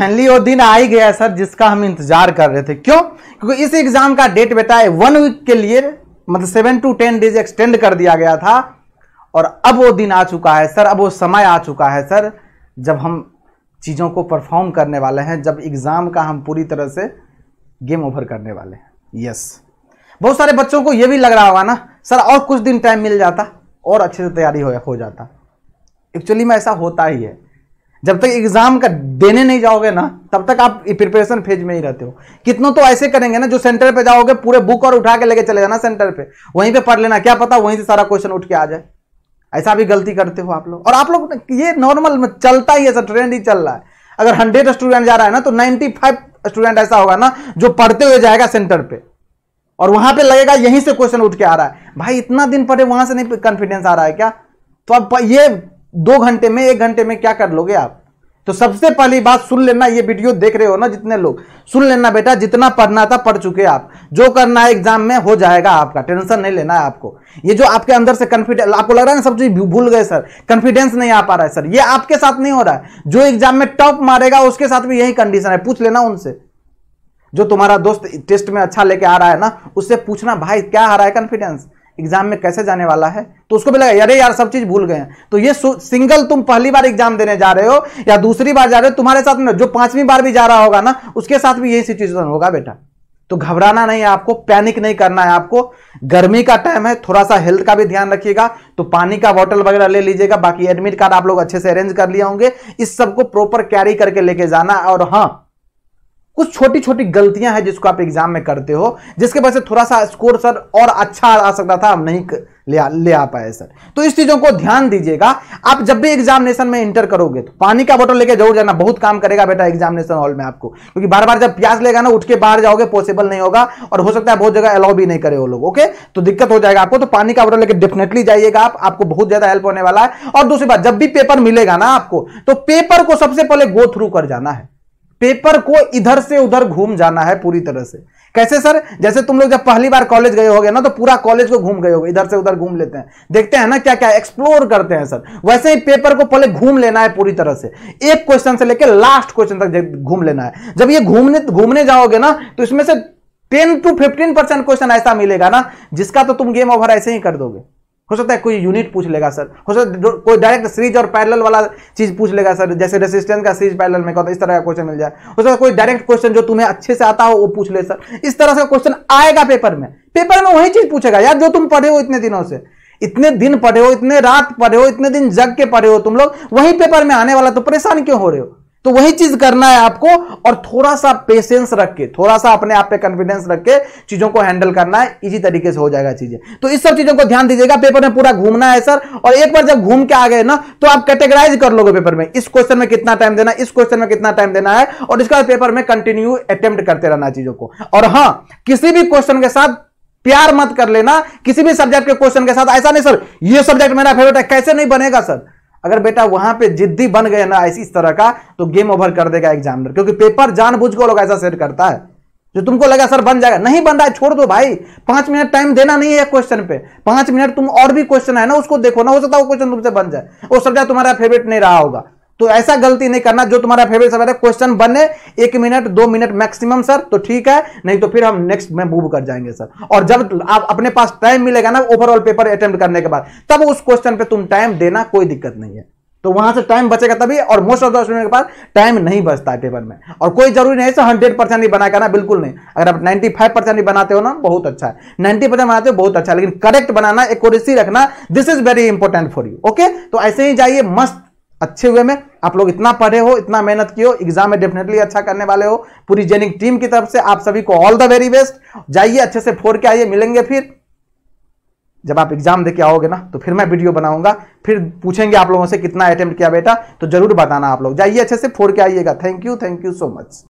Finally वो दिन आ ही गया सर जिसका हम इंतज़ार कर रहे थे। क्यों? क्योंकि इस एग्ज़ाम का डेट बेटा है वन वीक के लिए मतलब seven to ten days extend कर दिया गया था और अब वो दिन आ चुका है सर अब वो समय आ चुका है सर जब हम चीज़ों को परफॉर्म करने वाले हैं जब एग्ज़ाम का हम पूरी तरह से गेम ओवर करने वाले हैं। यस बहुत सारे बच्चों को ये भी लग रहा होगा ना सर और कुछ दिन टाइम मिल जाता और अच्छे से तैयारी हो, हो जाता। एक्चुअली में ऐसा होता ही है। जब तक एग्ज़ाम का देने नहीं जाओगे ना, तब तक आप प्रिपरेशन फ़ेज़ में ही रहते हो। कितनों तो ऐसे करेंगे ना जो सेंटर पे जाओगे, पूरे बुक और उठा के लेके चले जाना सेंटर पे। वहीं पे पढ़ लेना, क्या पता वहीं से सारा क्वेश्चन उठ के आ जाए। ऐसा भी गलती करते हो आप लोग। और आप लोग ये नॉर्मल चलता ही ऐसा ट्रेंड ही चल रहा है। अगर हंड्रेड स्टूडेंट जा रहा है ना तो नाइन्टी फाइव स्टूडेंट ऐसा होगा ना, जो पढ़ते हुए जाएगा सेंटर पे। और वहाँ पे लगेगा यहीं से क्वेश्चन उठ के आ रहा है। भाई, इतना दिन पढ़े, वहाँ से नहीं कॉन्फिडेंस आ रहा है क्या? तो अब ये दो घंटे में, एक घंटे में क्या कर लोगे आप? तो सबसे पहली बात सुन लेना ये वीडियो देख रहे हो ना जितने लोग। सुन लेना बेटा, जितना पढ़ना था पढ़ चुके आप। जो करना है एग्ज़ाम में हो जाएगा आपका टेंशन नहीं लेना है आपको। ये जो आपके अंदर से कॉन्फिडेंस आपको लग रहा है ना सब चीज़ भूल गए सर कॉन्फिडेंस नहीं आ पा रहा है सर ये आपके साथ नहीं हो रहा है। जो एग्ज़ाम में टॉप मारेगा, उसके साथ भी यही कंडीशन है। पूछ लेना उनसे। जो तुम्हारा दोस्त टेस्ट में अच्छा लेके आ रहा है ना, उससे पूछना, भाई, क्या आ रहा है कॉन्फिडेंस एग्ज़ाम में कैसे जाने वाला है तो उसको भी लगा अरे यार, सब चीज़ भूल गए हैं। तो ये सिंगल तुम पहली बार एग्ज़ाम देने जा रहे हो, या दूसरी बार जा रहे हो, तुम्हारे साथ में, जो पांचवी बार भी जा रहा होगा ना, उसके साथ भी यही सिचुएशन होगा बेटा। तो घबराना नहीं है आपको, पैनिक नहीं करना है आपको। गर्मी का टाइम है थोड़ा सा हेल्थ का भी ध्यान रखिएगा तो पानी का बॉटल वगैरह ले लीजिएगा, बाकी एडमिट कार्ड आप लोग अच्छे से अरेंज कर लिए होंगे। इस सबको प्रॉपर कैरी करके लेके जाना, और हाँ कुछ छोटी छोटी गलतियाँ हैं जिसको आप एग्ज़ाम में करते हो जिसके वजह से थोड़ा सा स्कोर सर और अच्छा आ सकता था नहीं ले आ, ले आ पाए सर। तो इस चीज़ों को ध्यान दीजिएगा। आप जब भी एग्जामिनेशन में इंटर करोगे तो पानी का बोतल लेके ज़रूर जाना बहुत काम करेगा बेटा एग्जामिनेशन हॉल में आपको। क्योंकि बार बार जब प्यास लेगा ना उठ के बाहर जाओगे पॉसिबल नहीं होगा और हो सकता है बहुत जगह अलाउ भी नहीं करे वो लोग ओके तो दिक्कत हो जाएगा आपको तो पानी का बोतल लेके डेफिनेटली जाइएगा आप आपको बहुत ज़्यादा हेल्प होने वाला है। और दूसरी बात जब भी पेपर मिलेगा ना आपको तो पेपर को सबसे पहले गो थ्रू कर जाना है। पेपर को इधर से उधर घूम जाना है पूरी तरह से। कैसे सर? जैसे तुम लोग जब पहली बार कॉलेज गए होगे ना तो पूरा कॉलेज को घूम गए होगे, इधर से उधर घूम लेते हैं। देखते हैं ना क्या क्या एक्सप्लोर करते हैं सर। वैसे ही पेपर को पहले घूम लेना है पूरी तरह से। एक क्वेश्चन से लेकर लास्ट क्वेश्चन तक घूम लेना है। जब ये घूमने घूमने जाओगे ना तो इसमें से ten to fifteen percent question ऐसा मिलेगा ना, जिसका तो तुम गेम ओवर ऐसे ही कर दोगे। हो सकता है कोई यूनिट पूछ लेगा सर हो सकता है कोई डायरेक्ट सीरीज़ और पैरेलल वाला चीज़ पूछ लेगा सर जैसे रेसिस्टेंस का सीरीज़ पैरेलल में कहता इस तरह का क्वेश्चन मिल जाए। हो सकता है कोई डायरेक्ट क्वेश्चन जो तुम्हें अच्छे से आता हो, वो पूछ ले सर इस तरह से क्वेश्चन आएगा पेपर में। पेपर में वही चीज़ पूछेगा, यार, जो तुम पढ़े हो इतने दिनों से, इतने दिन पढ़े हो, इतने रात पढ़े हो, इतने दिन जग के पढ़े हो तुम लोग, वही पेपर में आने वाला तो परेशान क्यों हो रहे हो? तो वही चीज़ करना है आपको और थोड़ा सा पेशेंस रख के, थोड़ा सा अपने आप पे कॉन्फिडेंस रख के चीज़ों को हैंडल करना है, इसी तरीके से हो जाएगा चीज़ें। तो इस सब चीज़ों को ध्यान दीजिएगा पेपर में पूरा घूमना है सर। और एक बार जब घूम के आ गए ना तो आप कैटेगराइज कर लोगे पेपर में, इस क्वेश्चन में कितना टाइम देना इस क्वेश्चन में कितना टाइम देना है, और इसके बाद पेपर में कंटिन्यू अटेम्प्ट करते रहना चीज़ों को। और हाँ किसी भी क्वेश्चन के साथ प्यार मत कर लेना, किसी भी सब्जेक्ट के क्वेश्चन के साथ। ऐसा नहीं सर, ये सब्जेक्ट मेरा फेवरेट है, कैसे नहीं बनेगा सर? अगर बेटा वहाँ पे जिद्दी बन गए ना ऐसी इस तरह का तो गेम ओवर कर देगा एग्जामिनर क्योंकि पेपर जानबूझ को लोग ऐसा सेट करता है। जो तुमको लगा सर बन जाएगा, नहीं बन रहा है, छोड़ दो भाई। पाँच मिनट टाइम देना नहीं है क्वेश्चन पे। पाँच मिनट तुम और भी क्वेश्चन है ना, उसको देखो ना, हो सकता है वो क्वेश्चन तुमसे बन जाए। वो सब्जेक्ट तुम्हारा फेवरेट नहीं रहा होगा। तो ऐसा गलती नहीं करना, जो तुम्हारा फेवरेट सवाल है क्वेश्चन बने, एक मिनट दो मिनट मैक्सिमम सर तो ठीक है, नहीं तो फिर हम नेक्स्ट में मूव कर जाएँगे सर और जब आप अपने पास टाइम मिलेगा ना ओवरऑल पेपर अटेम्प्ट करने के बाद, तब उस क्वेश्चन पे तुम टाइम देना, कोई दिक्कत नहीं है. तो वहाँ से टाइम बचेगा तभी, और मोस्ट ऑफ़ द स्टूडेंट के पास टाइम नहीं बचता है पेपर में. और कोई ज़रूरी नहीं है हंड्रेड परसेंट ही बना करना, बिल्कुल नहीं. अगर आप नाइन्टी फाइव परसेंट ही बनाते हो ना, बहुत अच्छा है. नाइन्टी परसेंट बनाते हो, बहुत अच्छा है, लेकिन करेक्ट बनाना एक्यूरेसी रखना this is very important for you okay तो ऐसे ही जाइए, मस्त अच्छे हुए में। आप लोग इतना पढ़े हो, इतना मेहनत किए हो एग्ज़ाम में डेफिनेटली अच्छा करने वाले हो। पूरी जेनिक टीम की तरफ़ से आप सभी को ऑल द वेरी बेस्ट जाइए, अच्छे से फोड़ के आइए, मिलेंगे फिर। जब आप एग्ज़ाम देके आओगे ना तो फिर मैं वीडियो बनाऊँगा। फिर पूछेंगे आप लोगों से कितना अटेम्प्ट किया बेटा तो ज़रूर बताना आप लोग। जाइए, अच्छे से फोड़ के आइएगा। Thank you thank you so much